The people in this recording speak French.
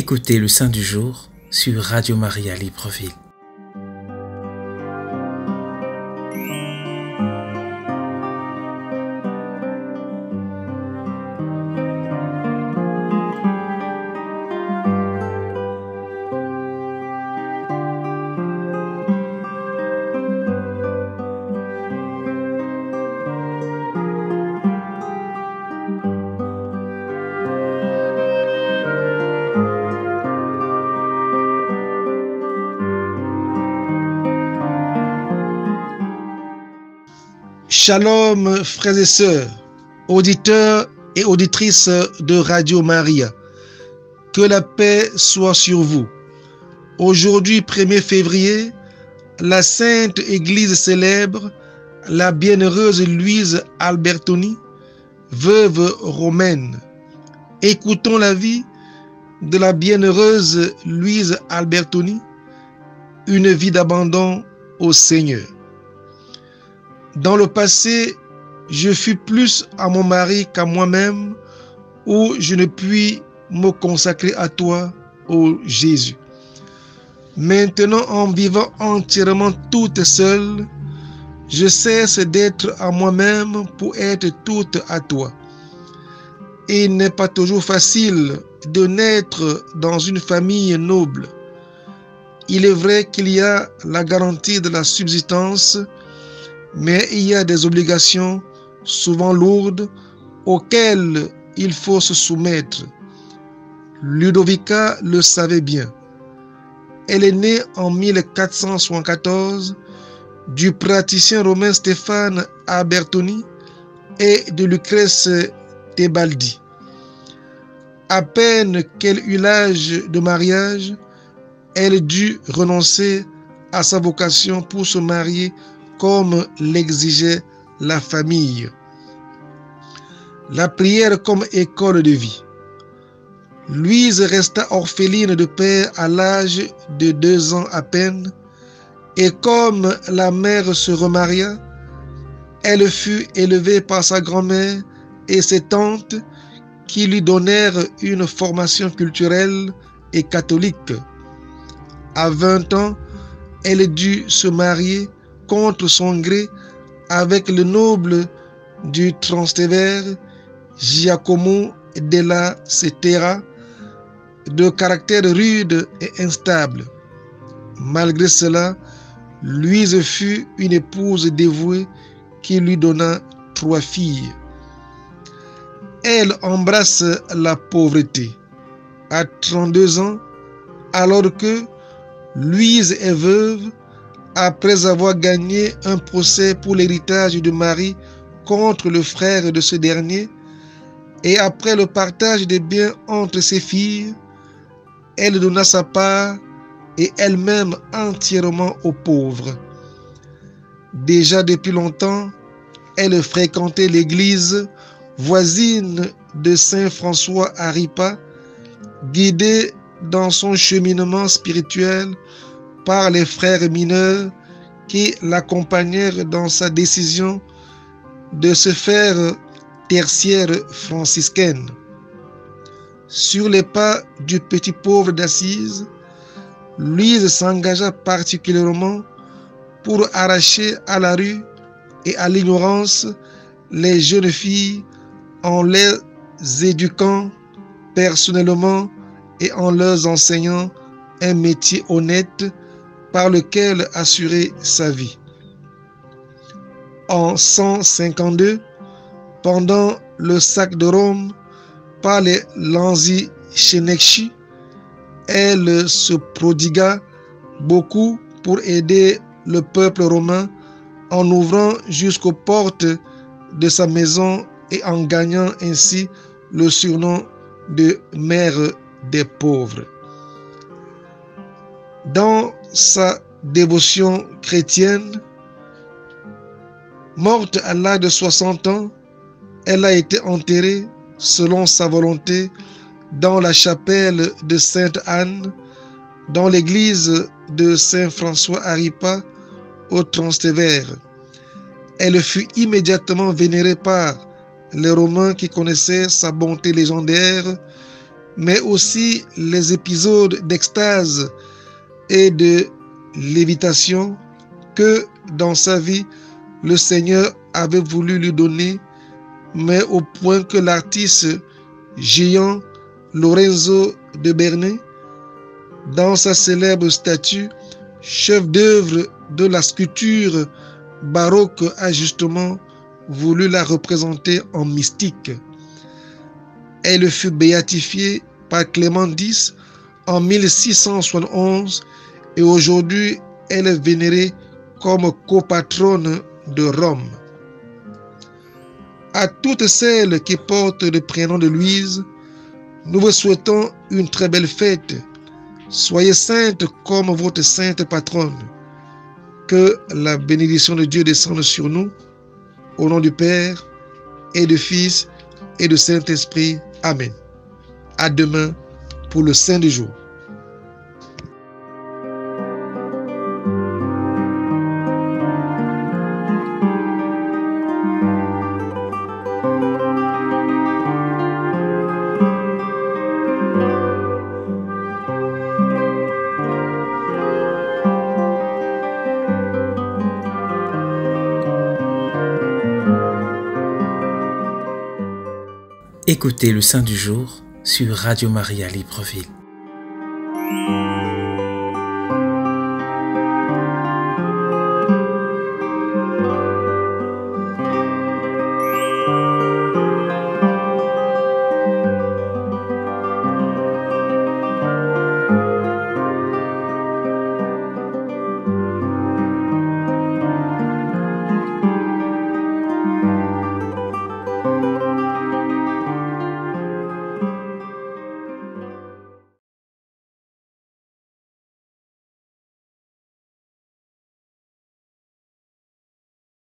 Écoutez le Saint du jour sur Radio Maria Libreville. Shalom, frères et sœurs, auditeurs et auditrices de Radio Maria. Que la paix soit sur vous. Aujourd'hui, 1er février, la Sainte Église célèbre la bienheureuse Louise Albertoni, veuve romaine. Écoutons la vie de la bienheureuse Louise Albertoni, une vie d'abandon au Seigneur. Dans le passé, je fus plus à mon mari qu'à moi-même, où je ne puis me consacrer à toi, ô Jésus. Maintenant, en vivant entièrement toute seule, je cesse d'être à moi-même pour être toute à toi. Il n'est pas toujours facile de naître dans une famille noble. Il est vrai qu'il y a la garantie de la subsistance, mais il y a des obligations souvent lourdes auxquelles il faut se soumettre. Ludovica le savait bien. Elle est née en 1474 du praticien romain Stéphane Albertoni et de Lucrèce Tebaldi. À peine qu'elle eut l'âge de mariage, elle dut renoncer à sa vocation pour se marier comme l'exigeait la famille. La prière comme école de vie. Louise resta orpheline de père à l'âge de deux ans à peine, et comme la mère se remaria, elle fut élevée par sa grand-mère et ses tantes qui lui donnèrent une formation culturelle et catholique. À 20 ans, elle dut se marier contre son gré avec le noble du Transtévère, Giacomo della Cetera, de caractère rude et instable. Malgré cela, Louise fut une épouse dévouée qui lui donna trois filles. Elle embrasse la pauvreté. À 32 ans, alors que Louise est veuve, après avoir gagné un procès pour l'héritage de Marie contre le frère de ce dernier, et après le partage des biens entre ses filles, elle donna sa part et elle-même entièrement aux pauvres. Déjà depuis longtemps, elle fréquentait l'église voisine de Saint François à Ripa, guidée dans son cheminement spirituel par les frères mineurs qui l'accompagnèrent dans sa décision de se faire tertiaire franciscaine. Sur les pas du petit pauvre d'Assise, Louise s'engagea particulièrement pour arracher à la rue et à l'ignorance les jeunes filles en les éduquant personnellement et en leur enseignant un métier honnête par lequel assurer sa vie. En 152, pendant le sac de Rome par les Lanzi Chenekchi, elle se prodigua beaucoup pour aider le peuple romain en ouvrant jusqu'aux portes de sa maison et en gagnant ainsi le surnom de mère des pauvres. Dans sa dévotion chrétienne, morte à l'âge de 60 ans, elle a été enterrée selon sa volonté dans la chapelle de Sainte Anne, dans l'église de Saint François Aripa au Transtévère. Elle fut immédiatement vénérée par les Romains qui connaissaient sa bonté légendaire mais aussi les épisodes d'extase et de lévitation que dans sa vie le Seigneur avait voulu lui donner, mais au point que l'artiste géant Lorenzo de Bernay, dans sa célèbre statue, chef d'œuvre de la sculpture baroque, a justement voulu la représenter en mystique. Elle fut béatifiée par Clément X en 1671 et aujourd'hui elle est vénérée comme copatronne de Rome. À toutes celles qui portent le prénom de Louise, nous vous souhaitons une très belle fête. Soyez sainte comme votre sainte patronne. Que la bénédiction de Dieu descende sur nous. Au nom du Père et du Fils et du Saint-Esprit. Amen. À demain pour le Saint du jour. Écoutez le Saint du jour sur Radio Maria Libreville.